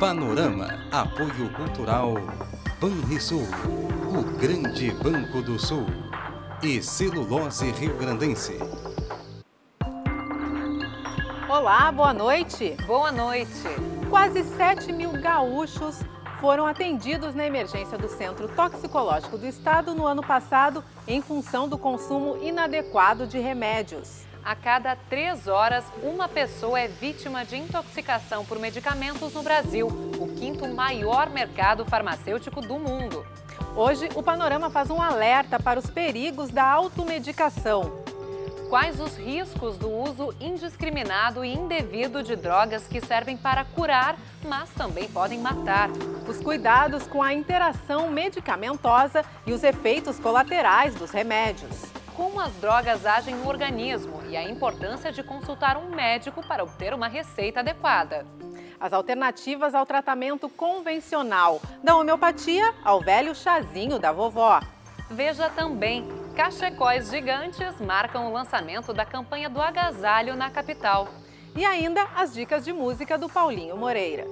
Panorama, apoio cultural Banrisul, o grande banco do sul e Celulose Rio Grandense. Olá, boa noite. Boa noite. Quase 7 mil gaúchos foram atendidos na emergência do Centro Toxicológico do Estado no ano passado em função do consumo inadequado de remédios. A cada três horas, uma pessoa é vítima de intoxicação por medicamentos no Brasil, o quinto maior mercado farmacêutico do mundo. Hoje, o Panorama faz um alerta para os perigos da automedicação. Quais os riscos do uso indiscriminado e indevido de drogas que servem para curar, mas também podem matar? Os cuidados com a interação medicamentosa e os efeitos colaterais dos remédios como as drogas agem no organismo e a importância de consultar um médico para obter uma receita adequada. As alternativas ao tratamento convencional, da homeopatia ao velho chazinho da vovó. Veja também, cachecóis gigantes marcam o lançamento da campanha do agasalho na capital. E ainda as dicas de música do Paulinho Moreira.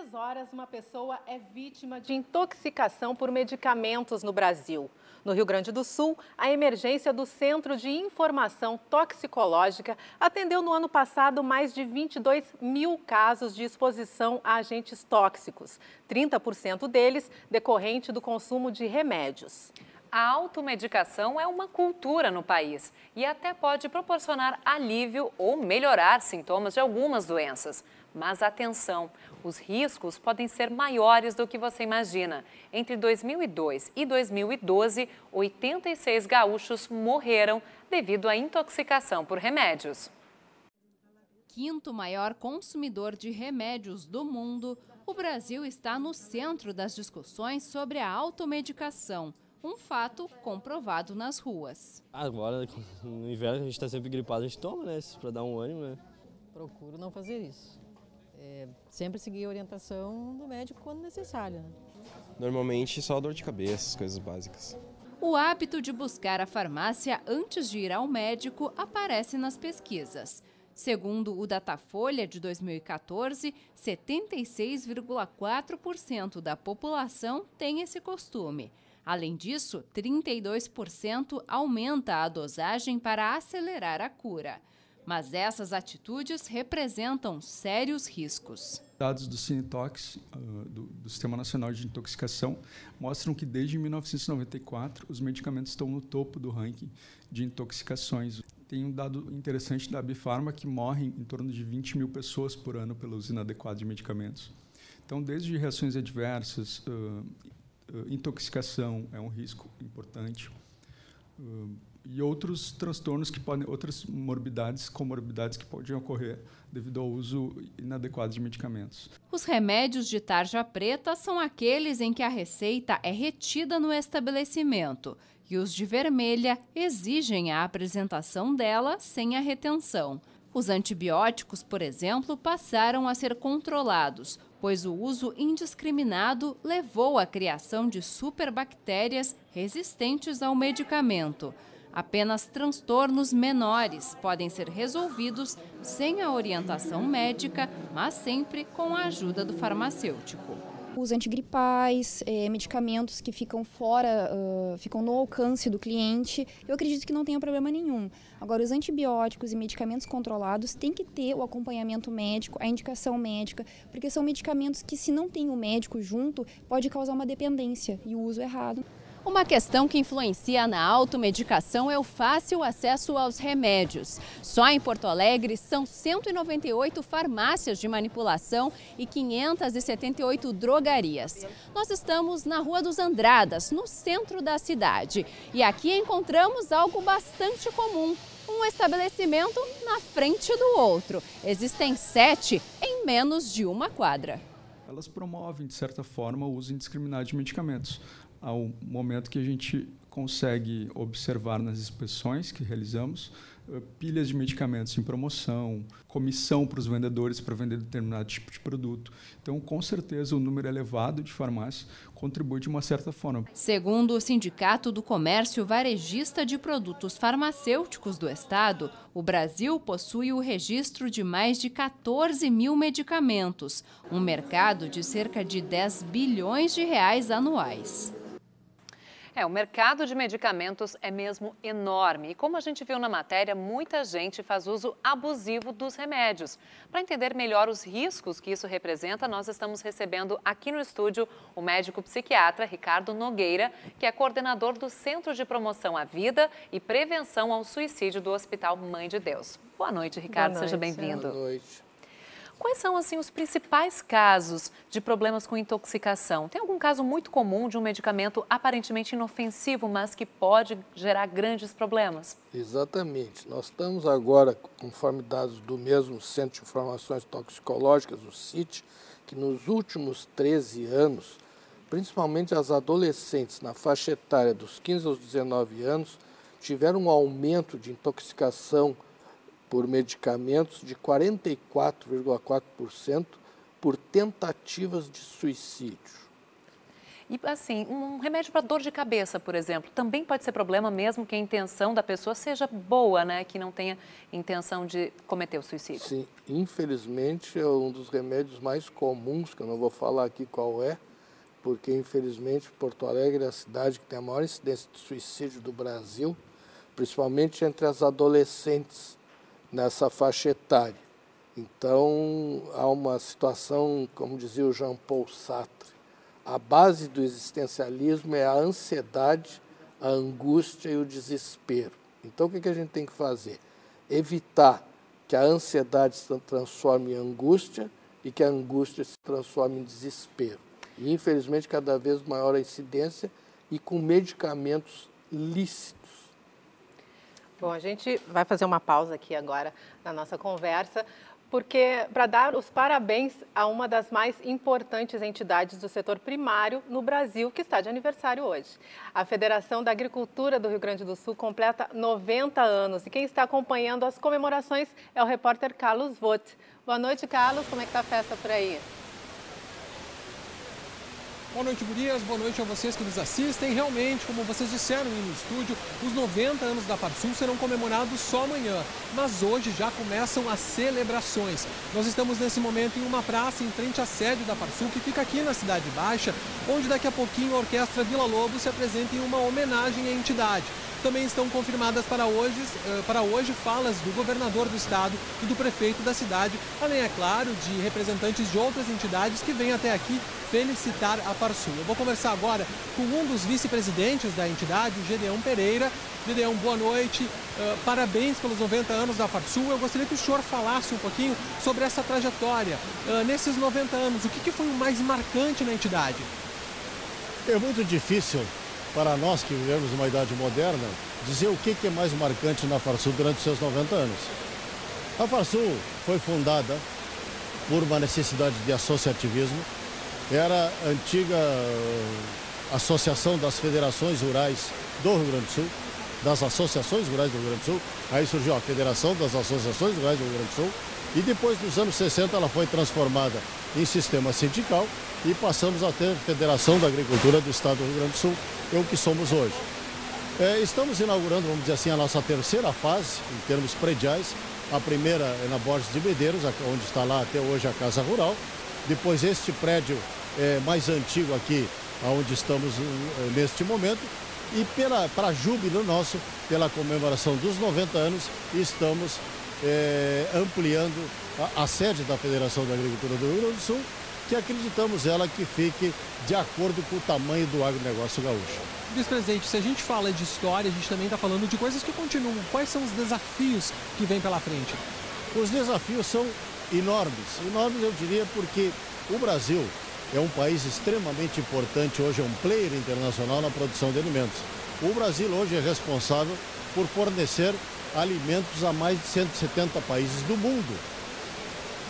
Três horas, uma pessoa é vítima de intoxicação por medicamentos no Brasil. No Rio Grande do Sul, a emergência do Centro de Informação Toxicológica atendeu no ano passado mais de 22 mil casos de exposição a agentes tóxicos, 30% deles decorrente do consumo de remédios. A automedicação é uma cultura no país e até pode proporcionar alívio ou melhorar sintomas de algumas doenças. Mas atenção, os riscos podem ser maiores do que você imagina. Entre 2002 e 2012, 86 gaúchos morreram devido à intoxicação por remédios. Quinto maior consumidor de remédios do mundo, o Brasil está no centro das discussões sobre a automedicação um fato comprovado nas ruas. Agora, no inverno, a gente está sempre gripado, a gente toma, né? Para dar um ânimo, né? Procuro não fazer isso. É, sempre seguir a orientação do médico quando necessário. Né? Normalmente só dor de cabeça, coisas básicas. O hábito de buscar a farmácia antes de ir ao médico aparece nas pesquisas. Segundo o Datafolha de 2014, 76,4% da população tem esse costume. Além disso, 32% aumenta a dosagem para acelerar a cura. Mas essas atitudes representam sérios riscos. Dados do Cinetox, uh, do, Sistema Nacional de Intoxicação, mostram que desde 1994 os medicamentos estão no topo do ranking de intoxicações. Tem um dado interessante da Bifarma que morrem em torno de 20 mil pessoas por ano pelo uso inadequado de medicamentos. Então, desde reações adversas, uh, uh, intoxicação é um risco importante. E outros transtornos que podem, outras morbidades, comorbidades que podem ocorrer devido ao uso inadequado de medicamentos. Os remédios de tarja preta são aqueles em que a receita é retida no estabelecimento e os de vermelha exigem a apresentação dela sem a retenção. Os antibióticos, por exemplo, passaram a ser controlados, pois o uso indiscriminado levou à criação de superbactérias resistentes ao medicamento. Apenas transtornos menores podem ser resolvidos sem a orientação médica, mas sempre com a ajuda do farmacêutico. Os antigripais, eh, medicamentos que ficam fora, ficam no alcance do cliente, eu acredito que não tenha problema nenhum. Agora, os antibióticos e medicamentos controlados têm que ter o acompanhamento médico, a indicação médica, porque são medicamentos que, se não tem o médico junto, pode causar uma dependência e o uso errado. Uma questão que influencia na automedicação é o fácil acesso aos remédios. Só em Porto Alegre são 198 farmácias de manipulação e 578 drogarias. Nós estamos na Rua dos Andradas, no centro da cidade. E aqui encontramos algo bastante comum um estabelecimento na frente do outro. Existem sete em menos de uma quadra. Elas promovem, de certa forma, o uso indiscriminado de medicamentos ao momento que a gente consegue observar nas inspeções que realizamos pilhas de medicamentos em promoção, comissão para os vendedores para vender determinado tipo de produto. Então, com certeza, o número elevado de farmácias contribui de uma certa forma. Segundo o Sindicato do Comércio Varejista de Produtos Farmacêuticos do Estado, o Brasil possui o registro de mais de 14 mil medicamentos, um mercado de cerca de 10 bilhões de reais anuais. É, o mercado de medicamentos é mesmo enorme e, como a gente viu na matéria, muita gente faz uso abusivo dos remédios. Para entender melhor os riscos que isso representa, nós estamos recebendo aqui no estúdio o médico psiquiatra Ricardo Nogueira, que é coordenador do Centro de Promoção à Vida e Prevenção ao Suicídio do Hospital Mãe de Deus. Boa noite, Ricardo, Boa noite. seja bem-vindo. Boa noite. Quais são assim os principais casos de problemas com intoxicação? Tem algum caso muito comum de um medicamento aparentemente inofensivo, mas que pode gerar grandes problemas? Exatamente. Nós estamos agora, conforme dados do mesmo Centro de Informações Toxicológicas, o CIT, que nos últimos 13 anos, principalmente as adolescentes na faixa etária dos 15 aos 19 anos, tiveram um aumento de intoxicação por medicamentos de 44,4% por tentativas de suicídio. E assim, um remédio para dor de cabeça, por exemplo, também pode ser problema mesmo que a intenção da pessoa seja boa, né? Que não tenha intenção de cometer o suicídio. Sim, infelizmente é um dos remédios mais comuns, que eu não vou falar aqui qual é, porque infelizmente Porto Alegre é a cidade que tem a maior incidência de suicídio do Brasil, principalmente entre as adolescentes nessa faixa etária. Então, há uma situação, como dizia o Jean Paul Sartre, a base do existencialismo é a ansiedade, a angústia e o desespero. Então, o que a gente tem que fazer? Evitar que a ansiedade se transforme em angústia e que a angústia se transforme em desespero. E, infelizmente, cada vez maior a incidência e com medicamentos lícitos Bom, a gente vai fazer uma pausa aqui agora na nossa conversa, porque para dar os parabéns a uma das mais importantes entidades do setor primário no Brasil, que está de aniversário hoje. A Federação da Agricultura do Rio Grande do Sul completa 90 anos e quem está acompanhando as comemorações é o repórter Carlos Vogt. Boa noite, Carlos. Como é que está a festa por aí? Boa noite, Gurias. Boa noite a vocês que nos assistem. Realmente, como vocês disseram no estúdio, os 90 anos da Parsul serão comemorados só amanhã. Mas hoje já começam as celebrações. Nós estamos nesse momento em uma praça em frente à sede da Parsul, que fica aqui na Cidade Baixa, onde daqui a pouquinho a Orquestra Vila Lobo se apresenta em uma homenagem à entidade. Também estão confirmadas para hoje, eh, para hoje falas do governador do estado e do prefeito da cidade, além, é claro, de representantes de outras entidades que vêm até aqui felicitar a Parsul. Eu vou conversar agora com um dos vice-presidentes da entidade, o Gedeão Pereira. Gedeão, boa noite. Uh, parabéns pelos 90 anos da Farsul. Eu gostaria que o senhor falasse um pouquinho sobre essa trajetória. Uh, nesses 90 anos, o que, que foi o mais marcante na entidade? É muito difícil para nós que vivemos uma idade moderna dizer o que, é mais marcante na Farsul durante os seus 90 anos. A Farsul foi fundada por uma necessidade de associativismo era a antiga eh, Associação das Federações Rurais do Rio Grande do Sul, das Associações Rurais do Rio Grande do Sul. Aí surgiu a Federação das Associações Rurais do Rio Grande do Sul. E depois, nos anos 60, ela foi transformada em sistema sindical e passamos a ter Federação da Agricultura do Estado do Rio Grande do Sul, é o que somos hoje. É, estamos inaugurando, vamos dizer assim, a nossa terceira fase, em termos prediais. A primeira é na Borges de Medeiros, onde está lá até hoje a Casa Rural. Depois este prédio é, mais antigo aqui, onde estamos eh, neste momento. E para júbilo nosso, pela comemoração dos 90 anos, estamos é, ampliando a, a, sede da Federação da Agricultura do Rio Grande do Sul, que acreditamos ela que fique de acordo com o tamanho do agronegócio gaúcho. Vice-presidente, se a gente fala de história, a gente também está falando de coisas que continuam. Quais são os desafios que vêm pela frente? Os desafios são enormes. Enormes, eu diria, porque o Brasil é um país extremamente importante, hoje é um player internacional na produção de alimentos. O Brasil hoje é responsável por fornecer alimentos a mais de 170 países do mundo,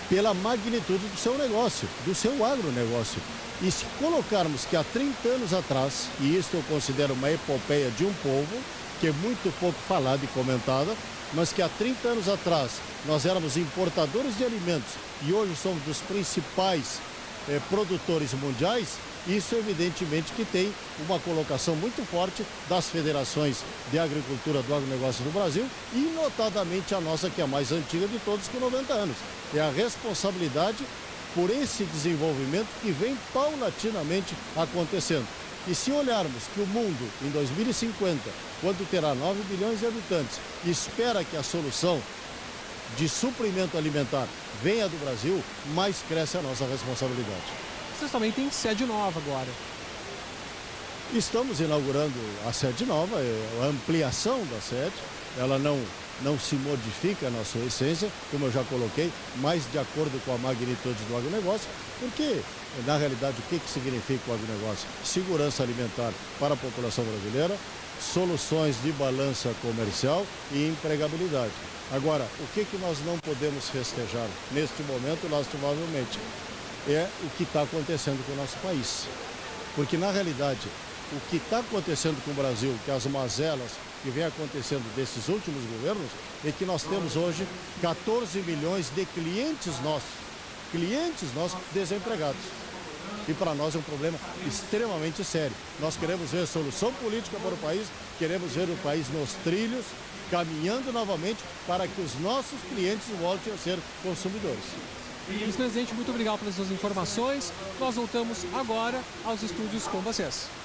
pela magnitude do seu negócio, do seu agronegócio. E se colocarmos que há 30 anos atrás, e isso eu considero uma epopeia de um povo, que é muito pouco falada e comentada, mas que há 30 anos atrás nós éramos importadores de alimentos e hoje somos dos principais eh, produtores mundiais, isso evidentemente que tem uma colocação muito forte das federações de agricultura do agronegócio do Brasil e notadamente a nossa que é a mais antiga de todos com 90 anos. É a responsabilidade por esse desenvolvimento que vem paulatinamente acontecendo. E se olharmos que o mundo, em 2050, quando terá 9 bilhões de habitantes, espera que a solução de suprimento alimentar venha do Brasil, mais cresce a nossa responsabilidade. Também têm sede nova agora. Estamos inaugurando a sede nova, é a ampliação da sede. Ela não não se modifica na sua essência, como eu já coloquei, mas de acordo com a magnitude do agronegócio, porque, na realidade, o que, que significa o agronegócio? Segurança alimentar para a população brasileira, soluções de balança comercial e empregabilidade. Agora, o que, que nós não podemos festejar neste momento, lastimavelmente, é o que está acontecendo com o nosso país. Porque, na realidade, o que está acontecendo com o Brasil, que as mazelas que vem acontecendo desses últimos governos é que nós temos hoje 14 milhões de clientes nossos, clientes nossos desempregados. E para nós é um problema extremamente sério. Nós queremos ver solução política para o país, queremos ver o país nos trilhos, caminhando novamente para que os nossos clientes voltem a ser consumidores. Vice-presidente, muito obrigado pelas suas informações. Nós voltamos agora aos estúdios com vocês.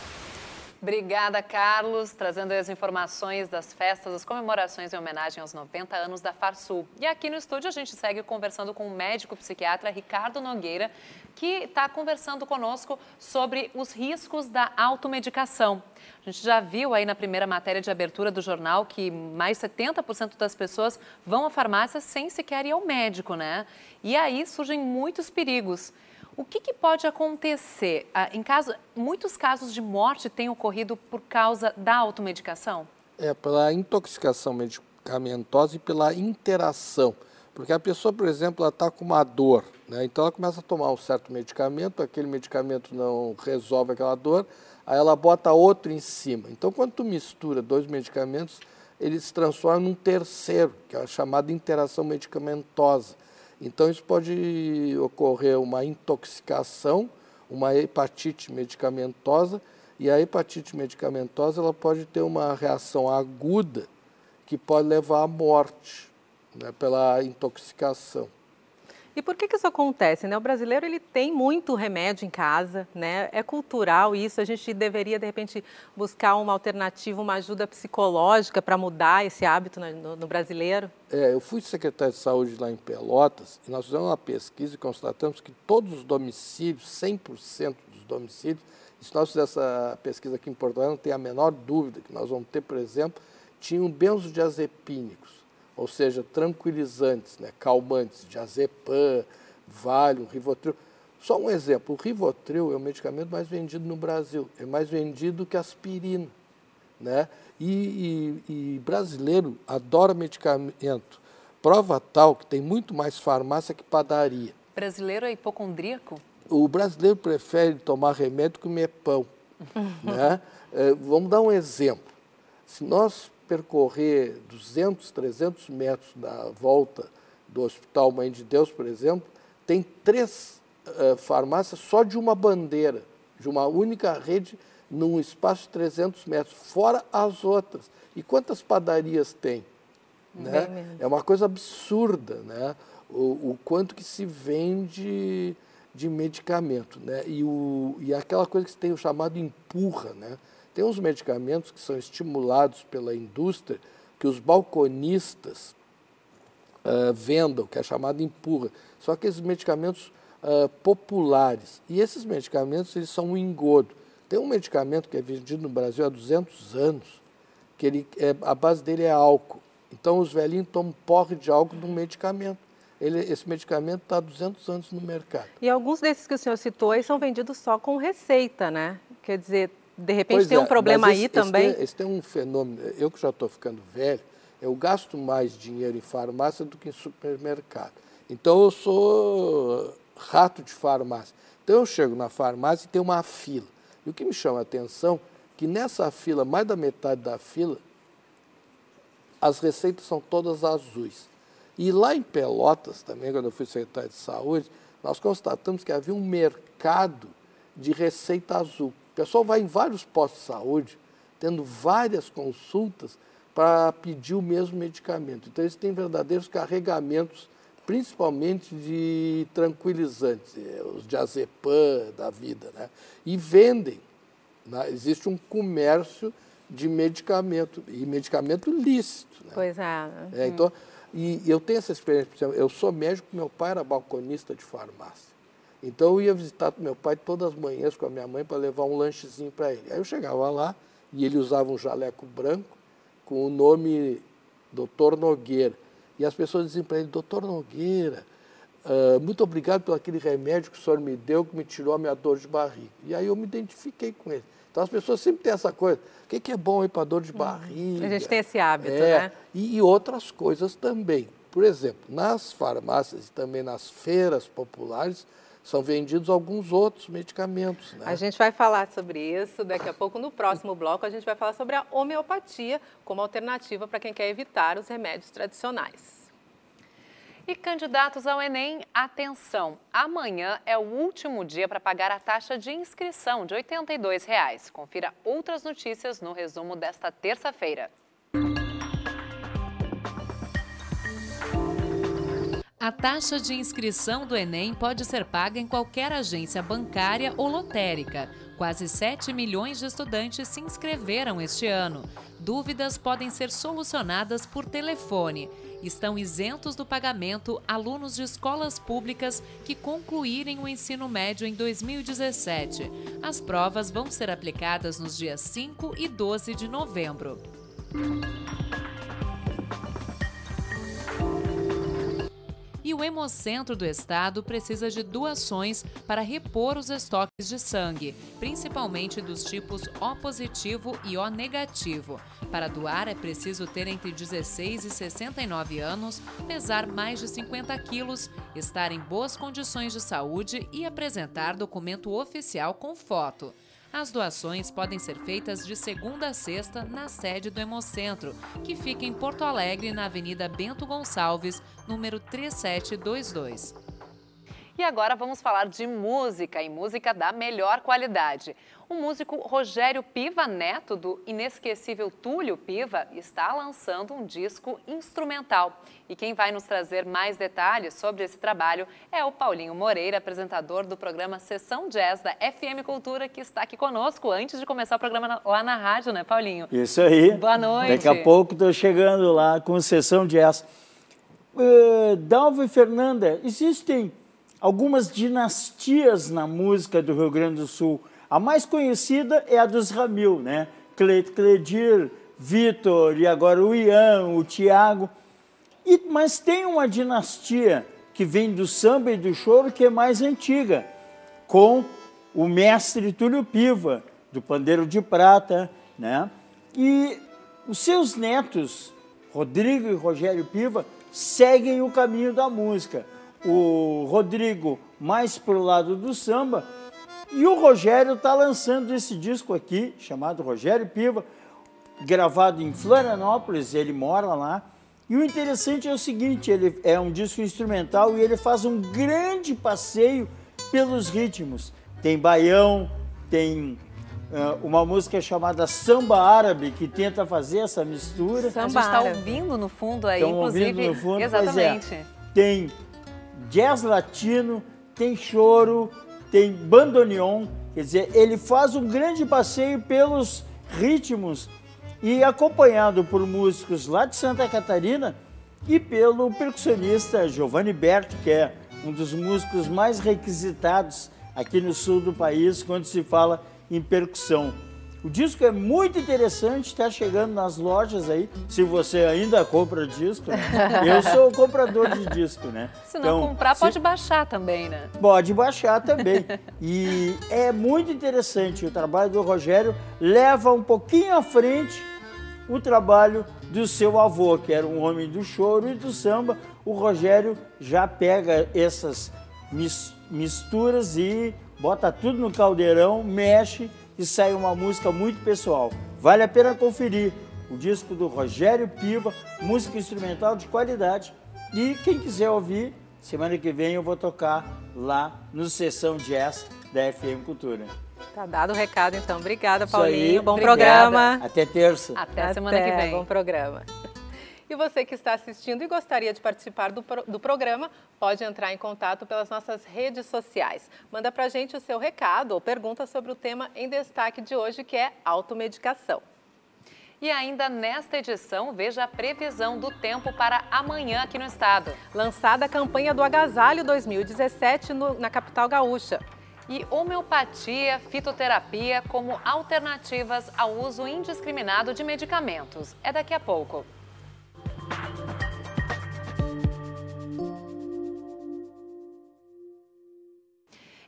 Obrigada, Carlos, trazendo as informações das festas, das comemorações em homenagem aos 90 anos da Farsul. E aqui no estúdio a gente segue conversando com o médico psiquiatra Ricardo Nogueira, que está conversando conosco sobre os riscos da automedicação. A gente já viu aí na primeira matéria de abertura do jornal que mais 70% das pessoas vão à farmácia sem sequer ir ao médico, né? E aí surgem muitos perigos. O que, que, pode acontecer? Ah, em caso, muitos casos de morte têm ocorrido por causa da automedicação? É, pela intoxicação medicamentosa e pela interação. Porque a pessoa, por exemplo, ela está com uma dor, né? então ela começa a tomar um certo medicamento, aquele medicamento não resolve aquela dor, aí ela bota outro em cima. Então, quando tu mistura dois medicamentos, ele se transforma num terceiro, que é a chamada interação medicamentosa. Então, isso pode ocorrer uma intoxicação, uma hepatite medicamentosa, e a hepatite medicamentosa ela pode ter uma reação aguda que pode levar à morte né, pela intoxicação. E por que, que isso acontece? Né? O brasileiro ele tem muito remédio em casa, né? é cultural isso, a gente deveria, de repente, buscar uma alternativa, uma ajuda psicológica para mudar esse hábito no, no, brasileiro? É, eu fui secretário de saúde lá em Pelotas e nós fizemos uma pesquisa e constatamos que todos os domicílios, 100% dos domicílios, se nós fizermos essa pesquisa aqui em Portugal, não tem a menor dúvida que nós vamos ter, por exemplo, tinham benzodiazepínicos ou seja, tranquilizantes, né, calmantes, diazepam, Valium, Rivotril. Só um exemplo, o Rivotril é o medicamento mais vendido no Brasil, é mais vendido que aspirina. Né? E, e, e brasileiro adora medicamento. Prova tal que tem muito mais farmácia que padaria. Brasileiro é hipocondríaco? O brasileiro prefere tomar remédio que comer pão. né? É, vamos dar um exemplo. Se nós percorrer 200, 300 metros da volta do Hospital Mãe de Deus, por exemplo, tem três uh, farmácias só de uma bandeira, de uma única rede, num espaço de 300 metros, fora as outras. E quantas padarias tem? Né? É uma coisa absurda né? o, o quanto que se vende de medicamento. Né? E, o, e aquela coisa que se tem o chamado empurra, né? Tem uns medicamentos que são estimulados pela indústria que os balconistas uh, vendam, que é chamado empurra. São aqueles medicamentos uh, populares. E esses medicamentos eles são um engodo. Tem um medicamento que é vendido no Brasil há 200 anos, que ele, é, a base dele é álcool. Então os velhinhos tomam porre de álcool num medicamento. Ele, esse medicamento está há 200 anos no mercado. E alguns desses que o senhor citou são vendidos só com receita, né? Quer dizer, de repente pois tem é, um problema esse, aí também? Esse tem, esse tem um fenômeno, eu que já estou ficando velho, eu gasto mais dinheiro em farmácia do que em supermercado. Então eu sou rato de farmácia. Então eu chego na farmácia e tem uma fila. E o que me chama a atenção que nessa fila, mais da metade da fila, as receitas são todas azuis. E lá em Pelotas, também, quando eu fui secretário de saúde, nós constatamos que havia um mercado de receita azul. O pessoal vai em vários postos de saúde, tendo várias consultas para pedir o mesmo medicamento. Então, eles têm verdadeiros carregamentos, principalmente de tranquilizantes, eh, os diazepam da vida, né? E vendem. Né? Existe um comércio de medicamento, e medicamento lícito. Né? Pois é. é então, e eu tenho essa experiência, eu sou médico, meu pai era balconista de farmácia. Então eu ia visitar meu pai todas as manhãs com a minha mãe para levar um lanchezinho para ele. Aí eu chegava lá e ele usava um jaleco branco com o nome Doutor Nogueira. E as pessoas diziam para ele, Doutor Nogueira, uh, muito obrigado pelo aquele remédio que o senhor me deu que me tirou a minha dor de barriga. E aí eu me identifiquei com ele. Então as pessoas sempre têm essa coisa. O que, é bom para dor de uhum. barriga? A gente tem esse hábito, é, né? E, e outras coisas também. Por exemplo, nas farmácias e também nas feiras populares, são vendidos alguns outros medicamentos. Né? A gente vai falar sobre isso daqui a pouco. No próximo bloco, a gente vai falar sobre a homeopatia como alternativa para quem quer evitar os remédios tradicionais. E candidatos ao Enem, atenção! Amanhã é o último dia para pagar a taxa de inscrição de 82 reais. Confira outras notícias no resumo desta terça-feira. A taxa de inscrição do Enem pode ser paga em qualquer agência bancária ou lotérica. Quase 7 milhões de estudantes se inscreveram este ano. Dúvidas podem ser solucionadas por telefone. Estão isentos do pagamento alunos de escolas públicas que concluírem o ensino médio em 2017. As provas vão ser aplicadas nos dias 5 e 12 de novembro. E o Hemocentro do Estado precisa de doações para repor os estoques de sangue, principalmente dos tipos O positivo e O negativo. Para doar é preciso ter entre 16 e 69 anos, pesar mais de 50 quilos, estar em boas condições de saúde e apresentar documento oficial com foto. As doações podem ser feitas de segunda a sexta na sede do Hemocentro, que fica em Porto Alegre, na Avenida Bento Gonçalves, número 3722. E agora vamos falar de música e música da melhor qualidade. O músico Rogério Piva Neto, do inesquecível Túlio Piva, está lançando um disco instrumental. E quem vai nos trazer mais detalhes sobre esse trabalho é o Paulinho Moreira, apresentador do programa Sessão Jazz da FM Cultura, que está aqui conosco antes de começar o programa lá na rádio, né, Paulinho? Isso aí. Boa noite. Daqui a pouco estou chegando lá com Sessão Jazz. Uh, Dalva e Fernanda, existem algumas dinastias na música do Rio Grande do Sul. A mais conhecida é a dos Ramil, né? Cleito Cledir, Vitor e agora o Ian, o Tiago. Mas tem uma dinastia que vem do samba e do choro que é mais antiga, com o mestre Túlio Piva, do Pandeiro de Prata, né? E os seus netos, Rodrigo e Rogério Piva, seguem o caminho da música. O Rodrigo mais para o lado do samba e o Rogério está lançando esse disco aqui, chamado Rogério Piva, gravado em Florianópolis, ele mora lá. E o interessante é o seguinte, ele é um disco instrumental e ele faz um grande passeio pelos ritmos. Tem baião, tem uh, uma música chamada Samba Árabe, que tenta fazer essa mistura. Samba a gente está ouvindo no fundo aí, Estão inclusive. Ouvindo no fundo, exatamente. É. Tem jazz latino, tem choro, tem bandoneon, quer dizer, ele faz um grande passeio pelos ritmos e acompanhado por músicos lá de Santa Catarina e pelo percussionista Giovanni Berti, que é um dos músicos mais requisitados aqui no sul do país quando se fala em percussão. O disco é muito interessante, está chegando nas lojas aí, se você ainda compra disco. Né? Eu sou comprador de disco, né? Se não então, comprar, se... pode baixar também, né? Pode baixar também. e é muito interessante, o trabalho do Rogério leva um pouquinho à frente o trabalho do seu avô, que era um homem do choro e do samba. O Rogério já pega essas misturas e bota tudo no caldeirão, mexe e sai uma música muito pessoal. Vale a pena conferir o disco do Rogério Piva, música instrumental de qualidade. E quem quiser ouvir, semana que vem eu vou tocar lá no Sessão Jazz da FM Cultura. Tá dado o recado então. Obrigada, Paulinho. Aí, bom obrigada. programa. Até terça. Até a semana que vem. Bom programa. E você que está assistindo e gostaria de participar do, do programa, pode entrar em contato pelas nossas redes sociais. Manda pra gente o seu recado ou pergunta sobre o tema em destaque de hoje, que é automedicação. E ainda nesta edição, veja a previsão do tempo para amanhã aqui no estado. Lançada a campanha do Agasalho 2017 no, na capital gaúcha. E homeopatia, fitoterapia como alternativas ao uso indiscriminado de medicamentos. É daqui a pouco. Thank you.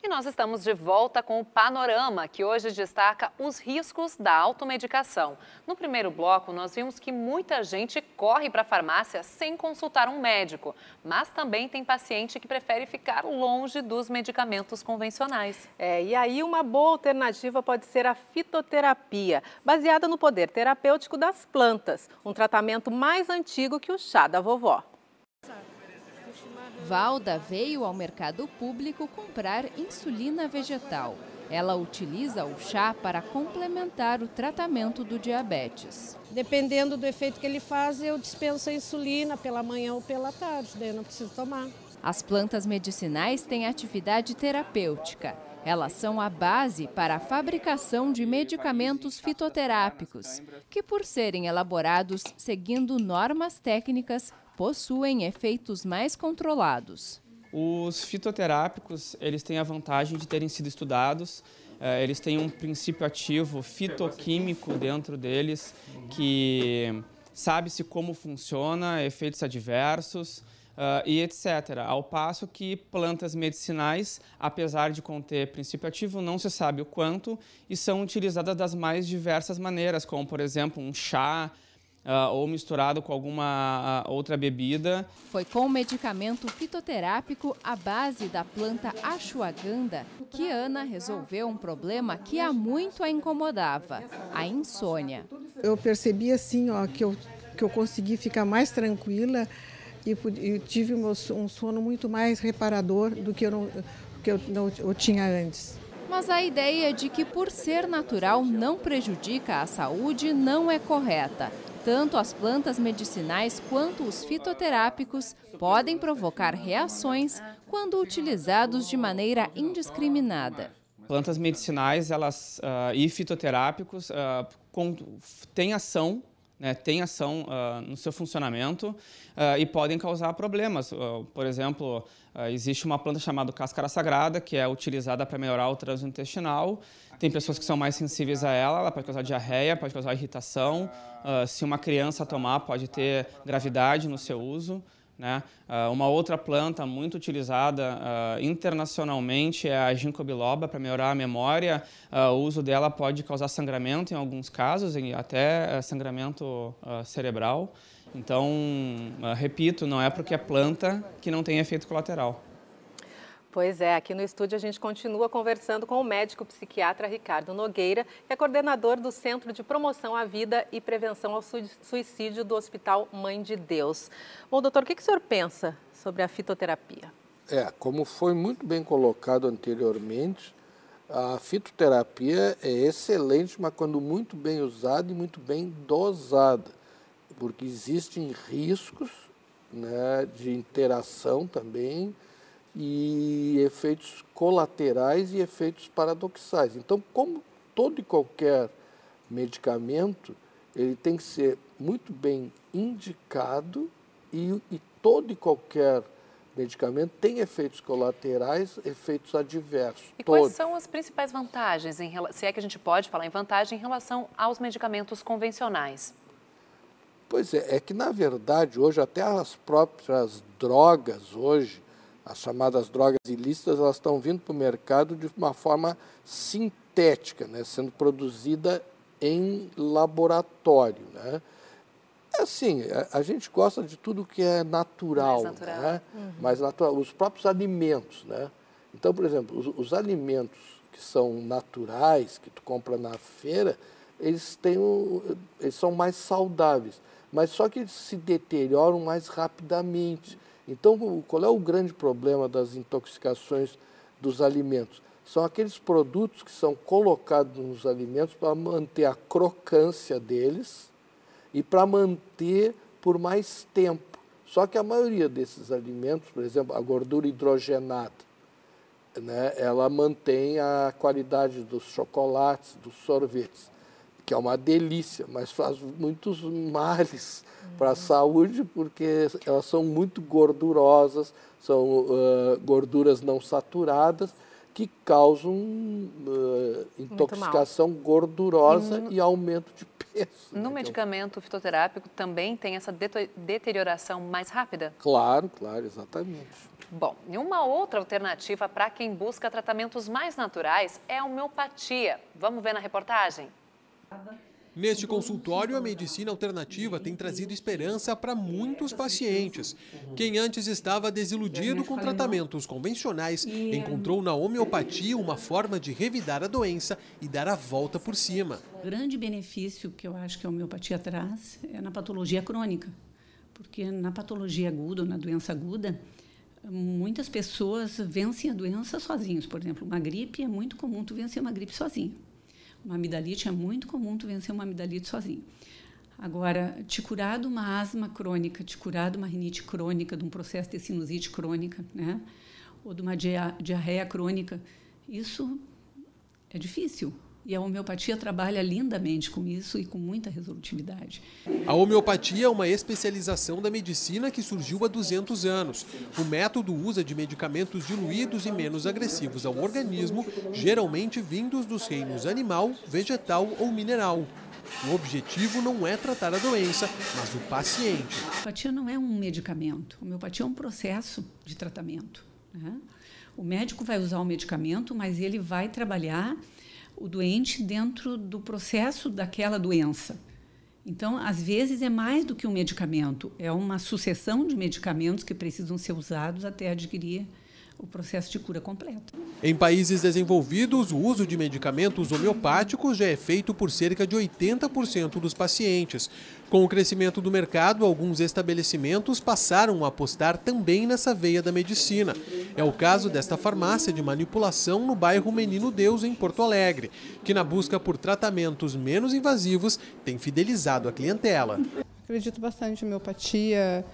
E nós estamos de volta com o Panorama, que hoje destaca os riscos da automedicação. No primeiro bloco, nós vimos que muita gente corre para a farmácia sem consultar um médico, mas também tem paciente que prefere ficar longe dos medicamentos convencionais. É, e aí uma boa alternativa pode ser a fitoterapia, baseada no poder terapêutico das plantas, um tratamento mais antigo que o chá da vovó. Valda veio ao mercado público comprar insulina vegetal. Ela utiliza o chá para complementar o tratamento do diabetes. Dependendo do efeito que ele faz, eu dispenso a insulina pela manhã ou pela tarde, daí eu não preciso tomar. As plantas medicinais têm atividade terapêutica. Elas são a base para a fabricação de medicamentos fitoterápicos, que, por serem elaborados seguindo normas técnicas, possuem efeitos mais controlados. Os fitoterápicos, eles têm a vantagem de terem sido estudados, eles têm um princípio ativo fitoquímico dentro deles que sabe-se como funciona, efeitos adversos, Uh, e etc. Ao passo que plantas medicinais, apesar de conter princípio ativo, não se sabe o quanto e são utilizadas das mais diversas maneiras, como por exemplo um chá, Uh, ou misturado com alguma uh, outra bebida. Foi com o medicamento fitoterápico à base da planta ashwagandha que Ana resolveu um problema que há muito a incomodava, a insônia. Eu percebi assim, ó, que eu, que eu consegui ficar mais tranquila e, e tive um sono muito mais reparador do que eu, não, que eu, não, eu tinha antes. Mas a ideia de que por ser natural não prejudica a saúde não é correta. Tanto as plantas medicinais quanto os fitoterápicos podem provocar reações quando utilizados de maneira indiscriminada. Plantas medicinais elas, uh, e fitoterápicos uh, têm ação né, têm ação uh, no seu funcionamento uh, e podem causar problemas. Uh, por exemplo, existe uma planta chamada cáscara sagrada, que é utilizada para melhorar o trânsito intestinal. Tem pessoas que são mais sensíveis a ela, ela pode causar diarreia, pode causar irritação. se uma criança tomar, pode ter gravidade no seu uso. Né? Uh, uma outra planta muito utilizada uh, internacionalmente é a ginkgo biloba para melhorar a memória. Uh, o uso dela pode causar sangramento em alguns casos, e até sangramento cerebral. Então, repito, não é porque é planta que não tem efeito colateral. Pois é, aqui no estúdio a gente continua conversando com o médico psiquiatra Ricardo Nogueira, que é coordenador do Centro de Promoção à Vida e Prevenção ao Suicídio do Hospital Mãe de Deus. Bom, doutor, o que, que o senhor pensa sobre a fitoterapia? É, como foi muito bem colocado anteriormente, a fitoterapia é excelente, mas quando muito bem usada e muito bem dosada, porque existem riscos né, de interação também e efeitos colaterais e efeitos paradoxais. Então, como todo e qualquer medicamento, ele tem que ser muito bem indicado e, e todo e qualquer medicamento tem efeitos colaterais, efeitos adversos. E todos. quais são as principais vantagens, em, se é que a gente pode falar em vantagem, em relação aos medicamentos convencionais? Pois é, é que na verdade hoje até as próprias drogas hoje, as chamadas drogas ilícitas, elas estão vindo para o mercado de uma forma sintética, né, sendo produzida em laboratório. Né? É assim, a, a, gente gosta de tudo que é natural, mais natural. Né? Uhum. Mais natural. Os próprios alimentos, né? Então, por exemplo, os, os alimentos que são naturais, que tu compra na feira, eles, têm um, eles são mais saudáveis, mas só que eles se deterioram mais rapidamente. Então, qual é o grande problema das intoxicações dos alimentos? São aqueles produtos que são colocados nos alimentos para manter a crocância deles e para manter por mais tempo. Só que a maioria desses alimentos, por exemplo, a gordura hidrogenada, né, ela mantém a qualidade dos chocolates, dos sorvetes, que é uma delícia, mas faz muitos males uhum. para a saúde, porque elas são muito gordurosas, são uh, gorduras não saturadas, que causam uh, intoxicação gordurosa e, no, e, aumento de peso. No né? medicamento fitoterápico também tem essa deterioração mais rápida? Claro, claro, exatamente. Bom, e uma outra alternativa para quem busca tratamentos mais naturais é a homeopatia. Vamos ver na reportagem? Neste consultório, a medicina alternativa tem trazido esperança para muitos pacientes. Quem antes estava desiludido com tratamentos convencionais, encontrou na homeopatia uma forma de revidar a doença e dar a volta por cima. O grande benefício que eu acho que a homeopatia traz é na patologia crônica. Porque na patologia aguda, ou na doença aguda, muitas pessoas vencem a doença sozinhos. Por exemplo, uma gripe é muito comum tu vencer uma gripe sozinho. Uma amidalite é muito comum tu vencer uma amidalite sozinho. Agora, te curar de uma asma crônica, te curar de uma rinite crônica, de um processo de sinusite crônica, né? ou de uma diarreia crônica, isso é difícil. E a homeopatia trabalha lindamente com isso e com muita resolutividade. A homeopatia é uma especialização da medicina que surgiu há 200 anos. O método usa de medicamentos diluídos e menos agressivos ao organismo, geralmente vindos dos reinos animal, vegetal ou mineral. O objetivo não é tratar a doença, mas o paciente. A homeopatia não é um medicamento. A homeopatia é um processo de tratamento. Né? O médico vai usar o medicamento, mas ele vai trabalhar o doente dentro do processo daquela doença. Então, às vezes, é mais do que um medicamento, é uma sucessão de medicamentos que precisam ser usados até adquirir o processo de cura completo. Em países desenvolvidos, o uso de medicamentos homeopáticos já é feito por cerca de 80% dos pacientes. Com o crescimento do mercado, alguns estabelecimentos passaram a apostar também nessa veia da medicina. É o caso desta farmácia de manipulação no bairro Menino Deus, em Porto Alegre, que na busca por tratamentos menos invasivos tem fidelizado a clientela. Acredito bastante em homeopatia,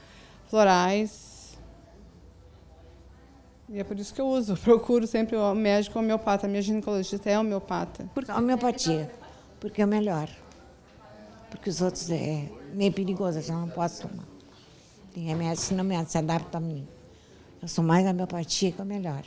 florais, e é por isso que eu uso. Procuro sempre o médico homeopata. Minha ginecologista é homeopata. Por a homeopatia, porque é melhor. Porque os outros é meio perigoso, eu não posso tomar. Tem remédio, se não me se adapta a mim. Eu sou mais a homeopatia que é melhor.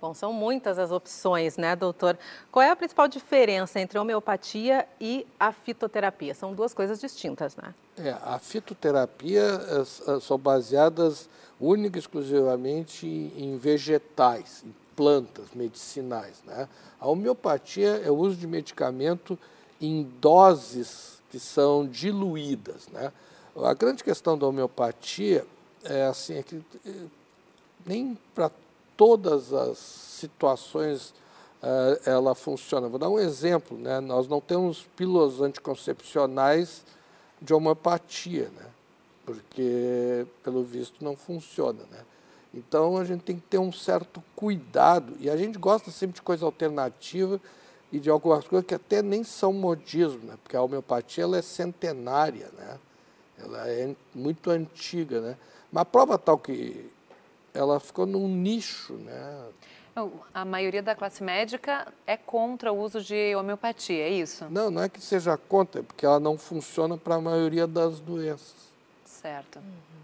Bom, são muitas as opções, né, doutor? Qual é a principal diferença entre a homeopatia e a fitoterapia? São duas coisas distintas, né? É, a fitoterapia é, é são baseadas única e exclusivamente em vegetais, em plantas medicinais. Né? A homeopatia é o uso de medicamento em doses que são diluídas. Né? A grande questão da homeopatia é assim, é que eh, nem para todas as situações uh, ela funciona. Vou dar um exemplo, né? nós não temos pílulas anticoncepcionais de homeopatia, né? Porque, pelo visto, não funciona. Né? Então, a gente tem que ter um certo cuidado, e a gente gosta sempre de coisa alternativa e de algumas coisas que até nem são modismo, né? porque a homeopatia ela é centenária, né? ela é muito antiga. Né? Mas a prova tal que ela ficou num nicho. Né? A maioria da classe médica é contra o uso de homeopatia, é isso? Não, não é que seja contra, é porque ela não funciona para a maioria das doenças. Certo. Uhum.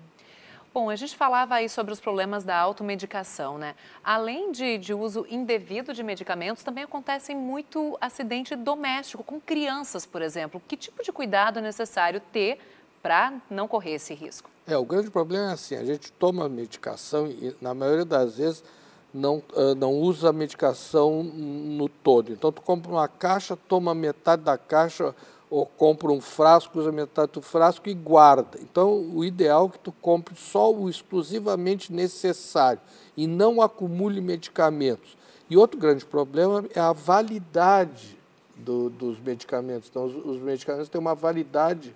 Bom, a gente falava aí sobre os problemas da automedicação, né? Além de, de uso indevido de medicamentos, também acontecem muito acidente doméstico, com crianças, por exemplo. Que tipo de cuidado é necessário ter para não correr esse risco? É, o grande problema é assim, a gente toma medicação e, na maioria das vezes, não, não usa a medicação no todo. Então, tu compra uma caixa, toma metade da caixa ou compra um frasco, usa metade do frasco e guarda. Então, o ideal é que tu compre só o exclusivamente necessário e não acumule medicamentos. E outro grande problema é a validade do, dos medicamentos. Então, os, os medicamentos têm uma validade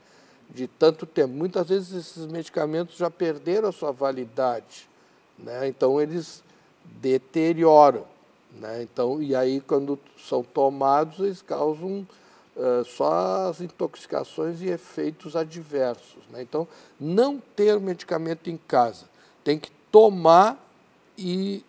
de tanto tempo. Muitas vezes esses medicamentos já perderam a sua validade, né? então eles deterioram. Né? Então, e aí, quando são tomados, eles causam uh, só as intoxicações e efeitos adversos. Né? Então, não ter medicamento em casa. Tem que tomar e,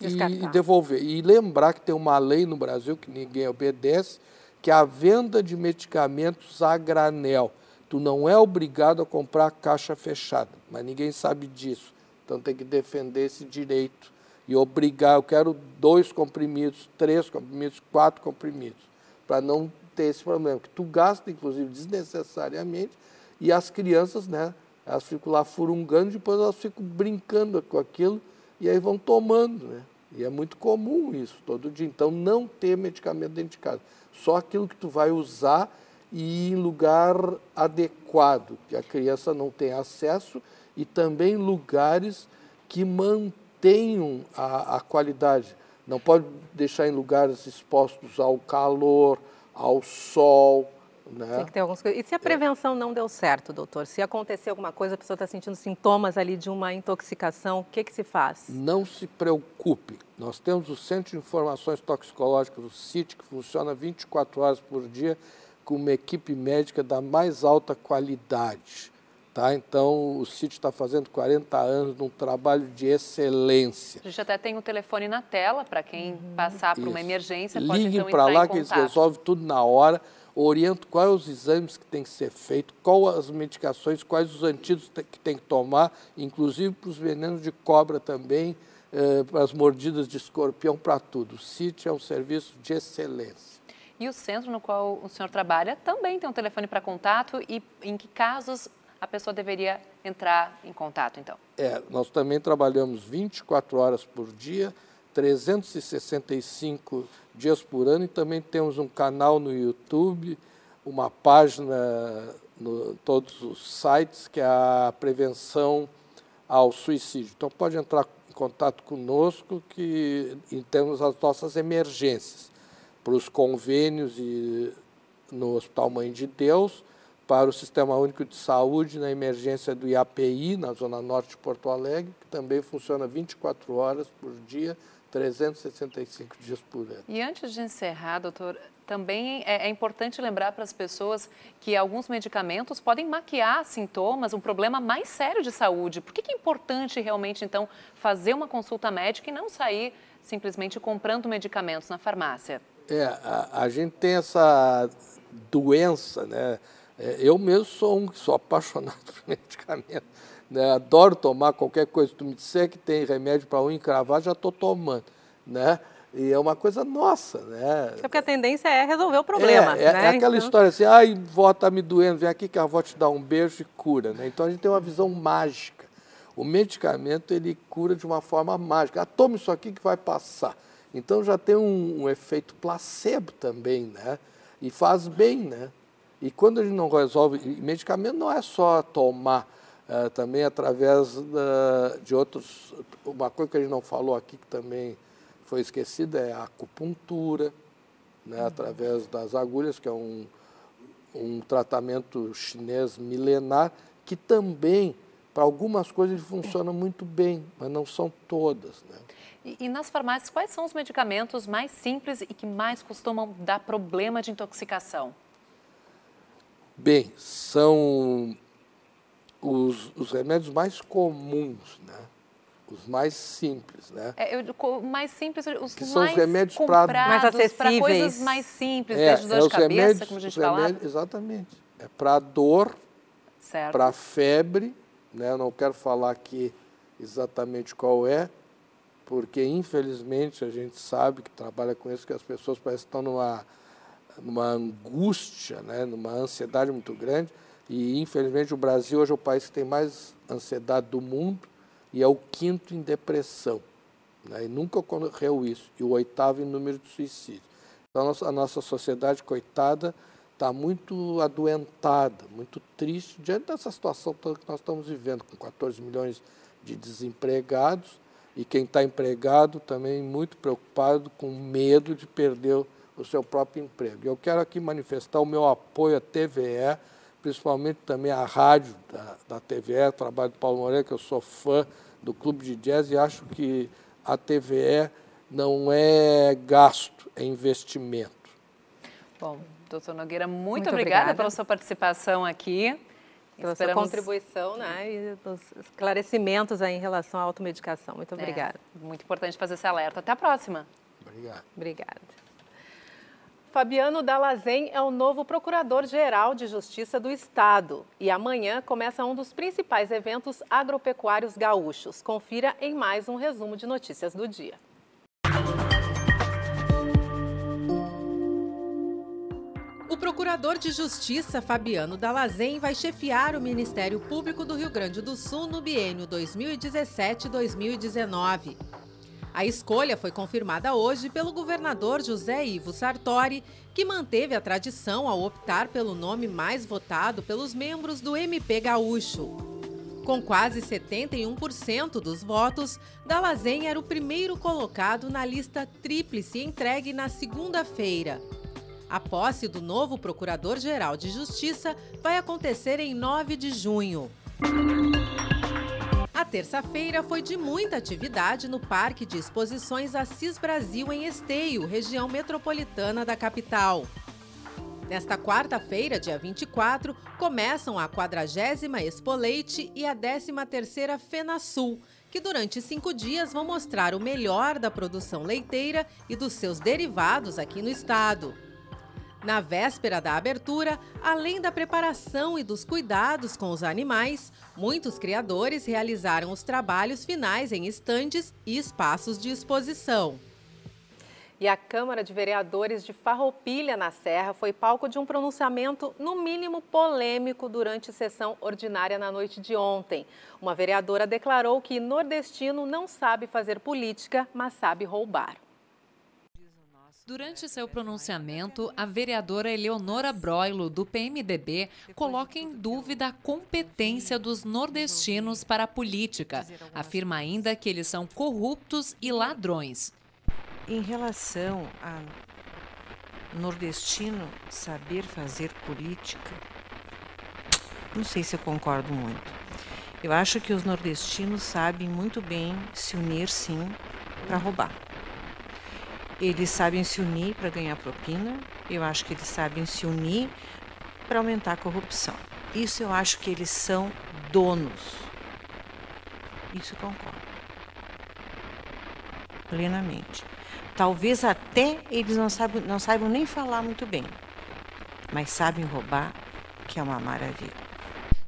e, devolver. E lembrar que tem uma lei no Brasil que ninguém obedece, que é a venda de medicamentos a granel. Tu não é obrigado a comprar caixa fechada, mas ninguém sabe disso. Então tem que defender esse direito e obrigar. Eu quero dois comprimidos, três comprimidos, quatro comprimidos, para não ter esse problema. Que tu gasta, inclusive, desnecessariamente e as crianças, né? Elas ficam lá furungando, depois elas ficam brincando com aquilo e aí vão tomando, né? E é muito comum isso todo dia. Então, não ter medicamento dentro de casa. Só aquilo que tu vai usar e em lugar adequado, que a criança não tem acesso, e também lugares que mantenham a, a qualidade. Não pode deixar em lugares expostos ao calor, ao sol, né? Tem que ter algumas coisas. E se a prevenção é. não deu certo, doutor? Se acontecer alguma coisa, a pessoa está sentindo sintomas ali de uma intoxicação, o que, que se faz? Não se preocupe. Nós temos o Centro de Informações Toxicológicas, o CIT, que funciona 24 horas por dia, com uma equipe médica da mais alta qualidade. Tá? Então, o sítio está fazendo 40 anos de um trabalho de excelência. A gente até tem o telefone na tela para quem passar por uma emergência. Liguem então, para lá que eles resolvem tudo na hora oriento quais os exames que tem que ser feito, quais as medicações, quais os antídotos que tem que tomar, inclusive para os venenos de cobra também, eh, para as mordidas de escorpião, para tudo. O CIT é um serviço de excelência. E o centro no qual o senhor trabalha também tem um telefone para contato e em que casos a pessoa deveria entrar em contato, então? É, nós também trabalhamos 24 horas por dia, 365 dias por ano e também temos um canal no YouTube, uma página no todos os sites que é a prevenção ao suicídio. Então pode entrar em contato conosco que temos as nossas emergências para os convênios e no Hospital Mãe de Deus, para o Sistema Único de Saúde na emergência do IAPI, na Zona Norte de Porto Alegre, que também funciona 24 horas por dia, 365 dias por ano. E antes de encerrar, doutor, também é, é importante lembrar para as pessoas que alguns medicamentos podem maquiar sintomas, um problema mais sério de saúde. Por que, que é importante realmente, então, fazer uma consulta médica e não sair simplesmente comprando medicamentos na farmácia? É, a, a gente tem essa doença, né? É, eu mesmo sou um que sou apaixonado por medicamento né? Adoro tomar qualquer coisa. Se tu me disser que tem remédio para unha encravar, já estou tomando, né? E é uma coisa nossa, né? É porque a tendência é resolver o problema, é, é, né? é aquela então... história assim, ai, vó está me doendo, vem aqui que a avó te dá um beijo e cura, né? Então a gente tem uma visão mágica. O medicamento, ele cura de uma forma mágica. Ah, tome isso aqui que vai passar. Então já tem um, um efeito placebo também, né? E faz bem, né? E quando a gente não resolve, medicamento não é só tomar, Uh, também através da, de outros. Uma coisa que a gente não falou aqui, que também foi esquecida, é a acupuntura, né, uhum. através das agulhas, que é um, um tratamento chinês milenar, que também, para algumas coisas, ele funciona muito bem, mas não são todas. Né? E, e, nas farmácias, quais são os medicamentos mais simples e que mais costumam dar problema de intoxicação? Bem, são os, os remédios mais comuns, né? Os mais simples, né? É, eu, mais simples, os que mais são os remédios para mais acessíveis, para coisas mais simples, é, desde dor é, de cabeça, remédios, como a gente falava. Exatamente. É para dor, para febre, né? Eu não quero falar aqui exatamente qual é, porque infelizmente a gente sabe que trabalha com isso que as pessoas parecem que estão numa numa angústia, né? Numa ansiedade muito grande e, infelizmente, o Brasil hoje é o país que tem mais ansiedade do mundo e é o quinto em depressão. Né? E nunca ocorreu isso. E o oitavo em número de suicídios. Então, a nossa, sociedade, coitada, está muito adoentada, muito triste diante dessa situação toda que nós estamos vivendo, com 14 milhões de desempregados e quem está empregado também muito preocupado, com medo de perder o seu próprio emprego. Eu quero aqui manifestar o meu apoio à TVE, principalmente também à rádio da, da TVE, trabalho do Paulo Moreira, que eu sou fã do Clube de Jazz e acho que a TVE não é gasto, é investimento. Bom, doutor Nogueira, muito, muito obrigada, obrigada, pela sua participação aqui. Pela Esperamos... sua contribuição né, e dos esclarecimentos aí em relação à automedicação. Muito é, obrigada. É, muito importante fazer esse alerta. Até a próxima. Obrigado. Obrigada. Fabiano Dalazen é o novo Procurador-Geral de Justiça do Estado. E amanhã começa um dos principais eventos agropecuários gaúchos. Confira em mais um resumo de notícias do dia. O Procurador de Justiça, Fabiano Dalazen, vai chefiar o Ministério Público do Rio Grande do Sul no biênio 2017-2019. A escolha foi confirmada hoje pelo governador José Ivo Sartori, que manteve a tradição ao optar pelo nome mais votado pelos membros do MP Gaúcho. Com quase 71% dos votos, Dalazen era o primeiro colocado na lista tríplice entregue na segunda-feira. A posse do novo Procurador-Geral de Justiça vai acontecer em 9 de junho. A terça-feira foi de muita atividade no Parque de Exposições Assis Brasil, em Esteio, região metropolitana da capital. Nesta quarta-feira, dia 24, começam a 40 Expo Leite e a 13ª FenaSul, que durante cinco dias vão mostrar o melhor da produção leiteira e dos seus derivados aqui no estado. Na véspera da abertura, além da preparação e dos cuidados com os animais, muitos criadores realizaram os trabalhos finais em estandes e espaços de exposição. E a Câmara de Vereadores de Farroupilha, na Serra, foi palco de um pronunciamento, no mínimo polêmico, durante sessão ordinária na noite de ontem. Uma vereadora declarou que nordestino não sabe fazer política, mas sabe roubar. Durante seu pronunciamento, a vereadora Eleonora Broilo, do PMDB, coloca em dúvida a competência dos nordestinos para a política. Afirma ainda que eles são corruptos e ladrões. Em relação a nordestino saber fazer política, não sei se eu concordo muito. Eu acho que os nordestinos sabem muito bem se unir, sim, para roubar. Eles sabem se unir para ganhar propina, eu acho que eles sabem se unir para aumentar a corrupção. Isso eu acho que eles são donos. Isso concordo. Plenamente. Talvez até eles não saibam, não saibam nem falar muito bem, mas sabem roubar, que é uma maravilha.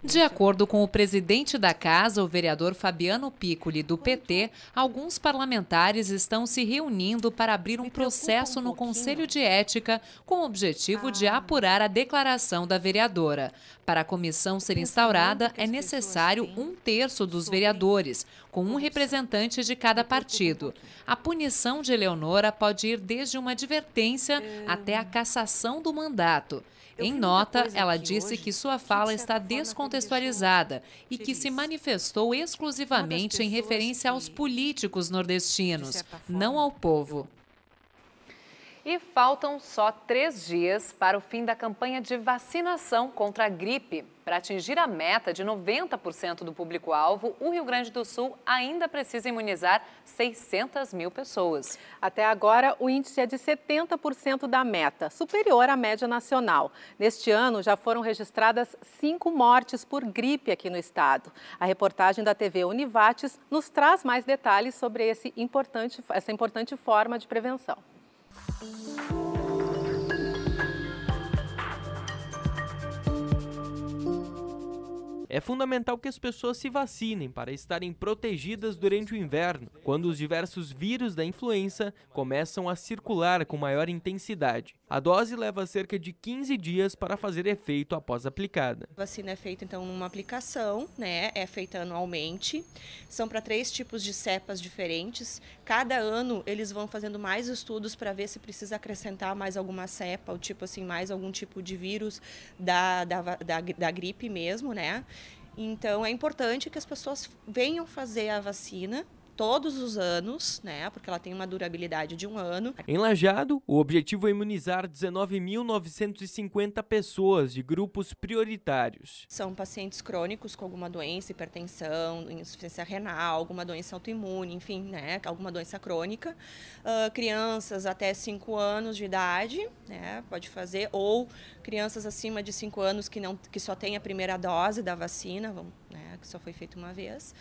De acordo com o presidente da casa, o vereador Fabiano Piccoli, do PT, alguns parlamentares estão se reunindo para abrir um processo no Conselho de Ética com o objetivo de ah. apurar a declaração da vereadora. Para a comissão ser instaurada, é necessário um terço dos vereadores, com um representante de cada partido. A punição de Eleonora pode ir desde uma advertência até a cassação do mandato. Em nota, ela disse que sua fala está descontextualizada e que se manifestou exclusivamente em referência aos políticos nordestinos, não ao povo. E faltam só três dias para o fim da campanha de vacinação contra a gripe. Para atingir a meta de 90% do público-alvo, o Rio Grande do Sul ainda precisa imunizar 600 mil pessoas. Até agora, o índice é de 70% da meta, superior à média nacional. Neste ano, já foram registradas cinco mortes por gripe aqui no estado. A reportagem da TV Univates nos traz mais detalhes sobre esse importante, essa importante forma de prevenção. É fundamental que as pessoas se vacinem para estarem protegidas durante o inverno, quando os diversos vírus da influenza começam a circular com maior intensidade. A dose leva cerca de 15 dias para fazer efeito após aplicada. A vacina é feita então numa aplicação, né? É feita anualmente. São para três tipos de cepas diferentes. Cada ano eles vão fazendo mais estudos para ver se precisa acrescentar mais alguma cepa, ou tipo assim, mais algum tipo de vírus da, da, da, da gripe mesmo, né? Então é importante que as pessoas venham fazer a vacina todos os anos, né? Porque ela tem uma durabilidade de um ano. Em Lajado, o objetivo é imunizar 19.950 pessoas de grupos prioritários. São pacientes crônicos com alguma doença, hipertensão, insuficiência renal, alguma doença autoimune, enfim, né? Alguma doença crônica. Uh, crianças até 5 anos de idade, né? Pode fazer, ou crianças acima de 5 anos que, não, que só têm a primeira dose da vacina, né? Que só foi feita uma vez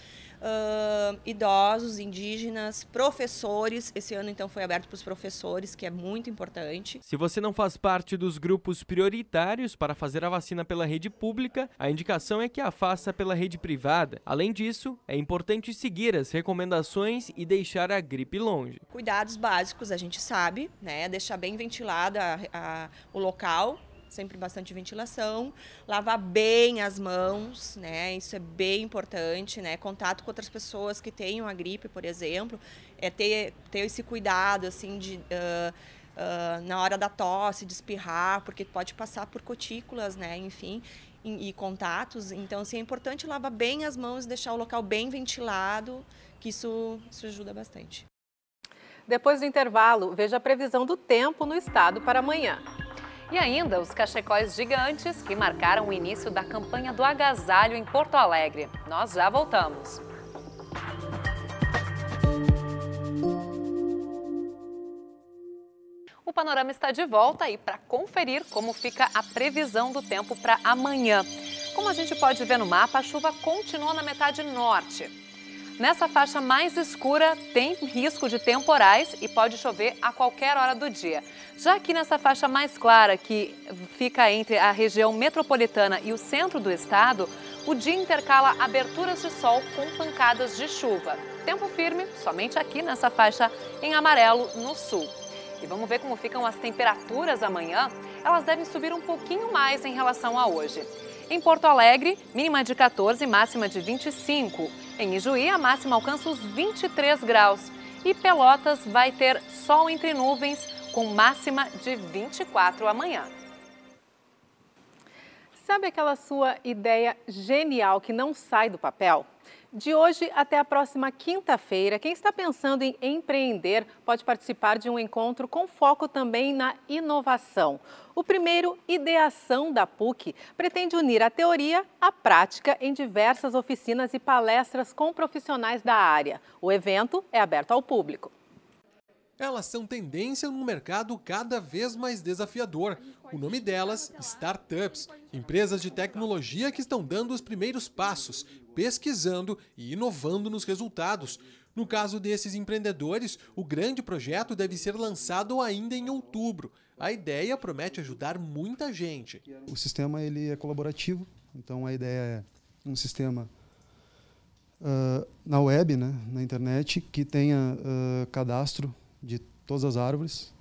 uh, idosos, indígenas, professores. Esse ano, então, foi aberto para os professores, que é muito importante. Se você não faz parte dos grupos prioritários para fazer a vacina pela rede pública, a indicação é que a faça pela rede privada. Além disso, é importante seguir as recomendações e deixar a gripe longe. Cuidados básicos, a gente sabe, né? Deixar bem ventilado a, a, o local sempre bastante ventilação, lavar bem as mãos, né? Isso é bem importante, né? Contato com outras pessoas que tenham a gripe, por exemplo, é ter, ter esse cuidado, assim, de... Uh, uh, na hora da tosse, de espirrar, porque pode passar por cutículas, né? Enfim, e, e contatos. Então, assim, é importante lavar bem as mãos, deixar o local bem ventilado, que isso, isso ajuda bastante. Depois do intervalo, veja a previsão do tempo no estado para amanhã. E ainda os cachecóis gigantes que marcaram o início da campanha do agasalho em Porto Alegre. Nós já voltamos. O panorama está de volta e para conferir como fica a previsão do tempo para amanhã. Como a gente pode ver no mapa, a chuva continua na metade norte. Nessa faixa mais escura tem risco de temporais e pode chover a qualquer hora do dia. Já que nessa faixa mais clara, que fica entre a região metropolitana e o centro do estado, o dia intercala aberturas de sol com pancadas de chuva. Tempo firme somente aqui nessa faixa em amarelo no sul. E vamos ver como ficam as temperaturas amanhã. Elas devem subir um pouquinho mais em relação a hoje. Em Porto Alegre, mínima de 14, máxima de 25. Em Ijuí, a máxima alcança os 23 graus. E Pelotas vai ter sol entre nuvens, com máxima de 24 amanhã. Sabe aquela sua ideia genial que não sai do papel? De hoje até a próxima quinta-feira, quem está pensando em empreender pode participar de um encontro com foco também na inovação. O primeiro, Ideação da PUC, pretende unir a teoria à prática em diversas oficinas e palestras com profissionais da área. O evento é aberto ao público. Elas são tendência num mercado cada vez mais desafiador. O nome delas, startups, empresas de tecnologia que estão dando os primeiros passos, pesquisando e inovando nos resultados. No caso desses empreendedores, o grande projeto deve ser lançado ainda em outubro. A ideia promete ajudar muita gente. O sistema ele é colaborativo, então a ideia é um sistema uh, na web, né, na internet, que tenha uh, cadastro de todas as árvores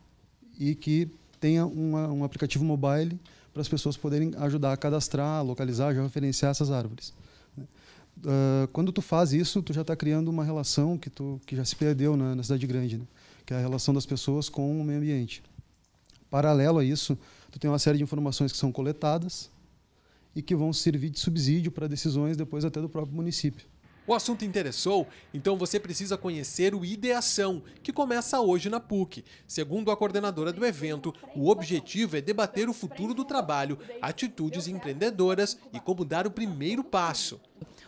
e que tenha uma, um aplicativo mobile para as pessoas poderem ajudar a cadastrar, localizar, referenciar essas árvores. Uh, quando tu faz isso, tu já está criando uma relação que, tu, que já se perdeu na, na cidade grande, né? que é a relação das pessoas com o meio ambiente. Paralelo a isso, tu tem uma série de informações que são coletadas e que vão servir de subsídio para decisões depois até do próprio município. O assunto interessou? Então você precisa conhecer o Ideação, que começa hoje na PUC. Segundo a coordenadora do evento, o objetivo é debater o futuro do trabalho, atitudes empreendedoras e como dar o primeiro passo.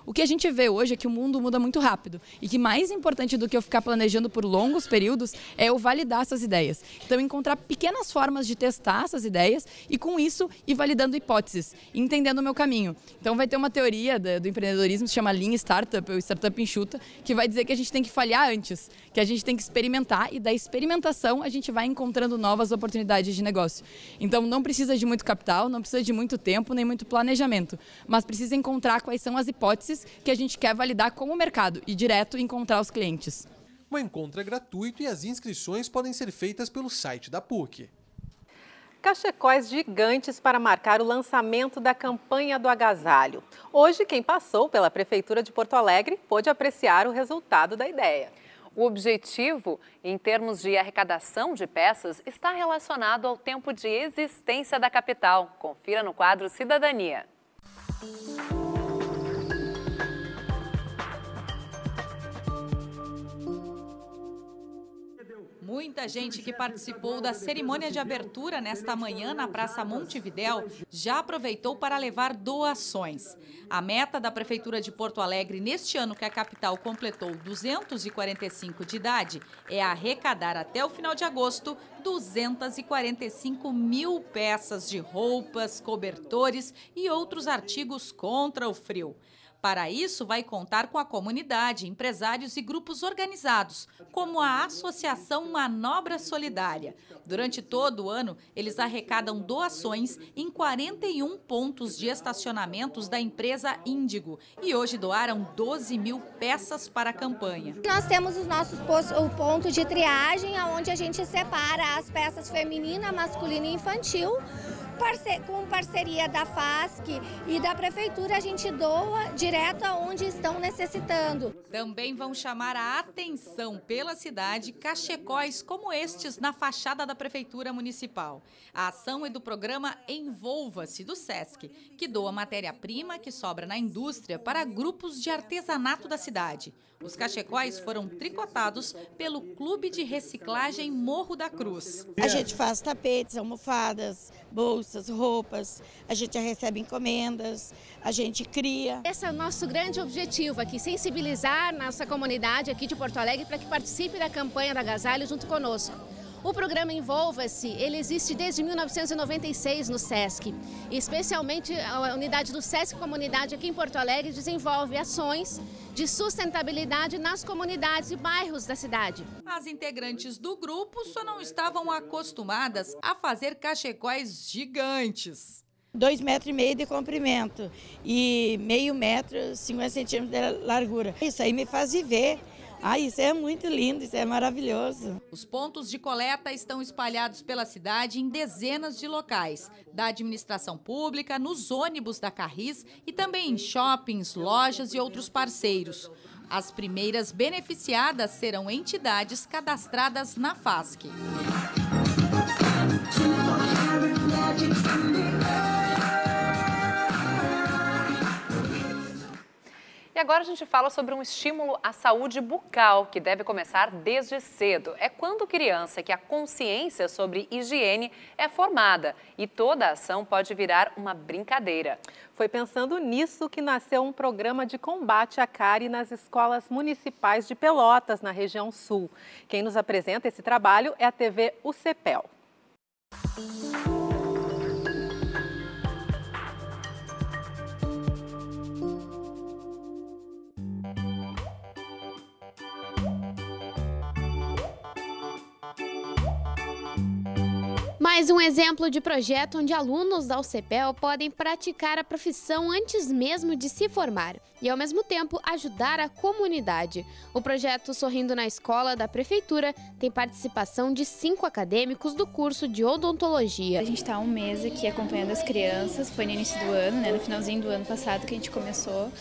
O que a gente vê hoje é que o mundo muda muito rápido e que mais importante do que eu ficar planejando por longos períodos é eu validar essas ideias. Então, encontrar pequenas formas de testar essas ideias e, com isso, ir validando hipóteses, entendendo o meu caminho. Então, vai ter uma teoria do empreendedorismo que se chama Lean Startup, ou Startup Enxuta, que vai dizer que a gente tem que falhar antes, que a gente tem que experimentar e da experimentação a gente vai encontrando novas oportunidades de negócio. Então, não precisa de muito capital, não precisa de muito tempo, nem muito planejamento, mas precisa encontrar quais são as hipóteses que a gente quer validar com o mercado e direto encontrar os clientes. O encontro é gratuito e as inscrições podem ser feitas pelo site da PUC. cachecóis gigantes para marcar o lançamento da campanha do agasalho. Hoje, quem passou pela Prefeitura de Porto Alegre pôde apreciar o resultado da ideia. O objetivo, em termos de arrecadação de peças, está relacionado ao tempo de existência da capital. Confira no quadro Cidadania. Muita gente que participou da cerimônia de abertura nesta manhã na Praça Montevidéu já aproveitou para levar doações. A meta da Prefeitura de Porto Alegre neste ano que a capital completou 245 de idade é arrecadar até o final de agosto 245 mil peças de roupas, cobertores e outros artigos contra o frio. Para isso, vai contar com a comunidade, empresários e grupos organizados, como a Associação Manobra Solidária. Durante todo o ano, eles arrecadam doações em 41 pontos de estacionamentos da empresa Índigo e hoje doaram 12 mil peças para a campanha. Nós temos os nossos o ponto de triagem, onde a gente separa as peças feminina, masculina e infantil com parceria da FASC e da Prefeitura, a gente doa direto aonde estão necessitando. Também vão chamar a atenção pela cidade cachecóis como estes na fachada da Prefeitura Municipal. A ação é do programa Envolva-se, do SESC, que doa matéria-prima que sobra na indústria para grupos de artesanato da cidade. Os cachecóis foram tricotados pelo Clube de Reciclagem Morro da Cruz. A gente faz tapetes, almofadas, bolsas, roupas, a gente recebe encomendas, a gente cria. Esse é o nosso grande objetivo aqui, sensibilizar nossa comunidade aqui de Porto Alegre para que participe da campanha da Agasalho junto conosco. O programa Envolva-se, ele existe desde 1996 no SESC. Especialmente a unidade do SESC Comunidade aqui em Porto Alegre desenvolve ações de sustentabilidade nas comunidades e bairros da cidade. As integrantes do grupo só não estavam acostumadas a fazer cachecóis gigantes dois metros e meio de comprimento e meio metro, 50 centímetros de largura. Isso aí me faz viver. Ah, isso é muito lindo, isso é maravilhoso. Os pontos de coleta estão espalhados pela cidade em dezenas de locais, da administração pública, nos ônibus da Carris e também em shoppings, lojas e outros parceiros. As primeiras beneficiadas serão entidades cadastradas na FASC. E agora a gente fala sobre um estímulo à saúde bucal que deve começar desde cedo. É quando criança que a consciência sobre higiene é formada e toda ação pode virar uma brincadeira. Foi pensando nisso que nasceu um programa de combate à cárie nas escolas municipais de Pelotas, na região sul. Quem nos apresenta esse trabalho é a TV UCPEL. Mais um exemplo de projeto onde alunos da UCPEL podem praticar a profissão antes mesmo de se formar e, ao mesmo tempo, ajudar a comunidade. O projeto Sorrindo na Escola da Prefeitura tem participação de cinco acadêmicos do curso de odontologia. A gente está um mês aqui acompanhando as crianças, foi no início do ano, né, no finalzinho do ano passado que a gente começou.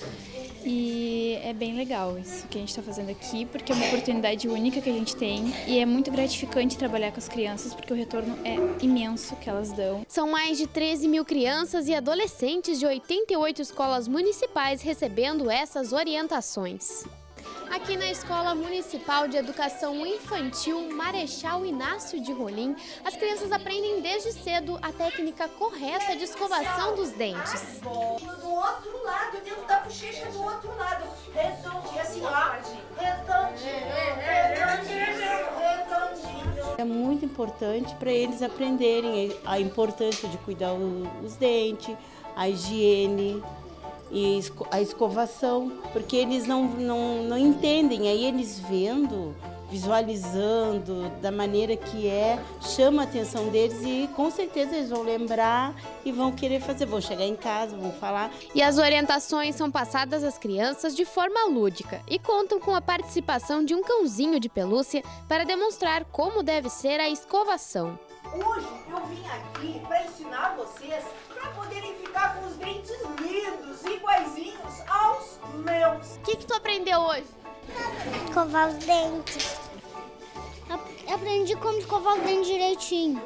E é bem legal isso que a gente está fazendo aqui, porque é uma oportunidade única que a gente tem e é muito gratificante trabalhar com as crianças, porque o retorno é imenso que elas dão. São mais de 13 mil crianças e adolescentes de 88 escolas municipais recebendo essas orientações. Aqui na Escola Municipal de Educação Infantil Marechal Inácio de Rolim, as crianças aprendem desde cedo a técnica correta de escovação dos dentes. Do outro lado, dentro da bochecha do outro lado. Redondinho, assim, ó. Redondinho, redondinho, redondinho. É muito importante para eles aprenderem a importância de cuidar os dentes, a higiene, e a escovação, porque eles não, não, não entendem, aí eles vendo, visualizando da maneira que é, chama a atenção deles e com certeza eles vão lembrar e vão querer fazer, vão chegar em casa, vão falar. E as orientações são passadas às crianças de forma lúdica e contam com a participação de um cãozinho de pelúcia para demonstrar como deve ser a escovação. Hoje eu vim aqui para ensinar vocês iguaizinhos aos meus. O que, que tu aprendeu hoje? Escovar os dentes. Aprendi como escovar os dentes direitinho.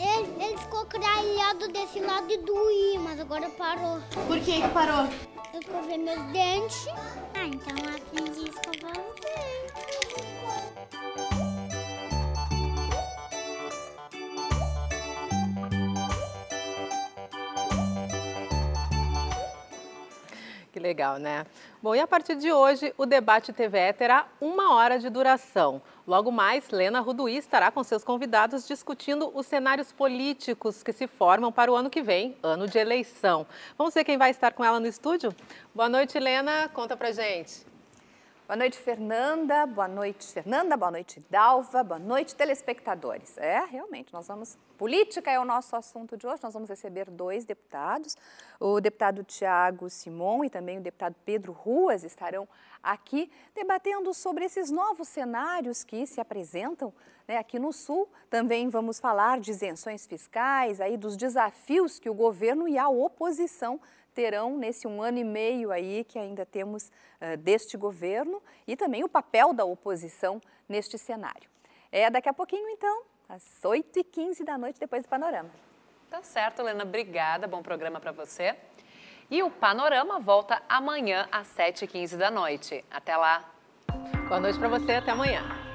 Ele, ele ficou cralhado desse lado e doía, mas agora parou. Por que que parou? Eu escovei meus dentes. Ah, então eu aprendi a escovar os dentes. Que legal, né? Bom, e a partir de hoje, o debate TVE terá uma hora de duração. Logo mais, Lena Ruduí estará com seus convidados discutindo os cenários políticos que se formam para o ano que vem, ano de eleição. Vamos ver quem vai estar com ela no estúdio? Boa noite, Lena. Conta pra gente. Boa noite, Fernanda. Boa noite, Fernanda. Boa noite, Dalva. Boa noite, telespectadores. É, realmente, nós vamos. Política é o nosso assunto de hoje. Nós vamos receber dois deputados. O deputado Tiago Simon e também o deputado Pedro Ruas estarão aqui debatendo sobre esses novos cenários que se apresentam né, aqui no Sul. Também vamos falar de isenções fiscais, aí dos desafios que o governo e a oposição terão nesse um ano e meio aí que ainda temos uh, deste governo e também o papel da oposição neste cenário. É daqui a pouquinho, então, às 8h15 da noite, depois do Panorama. Tá certo, Helena. Obrigada. Bom programa para você. E o Panorama volta amanhã às 7h15 da noite. Até lá. Boa noite para você. Até amanhã.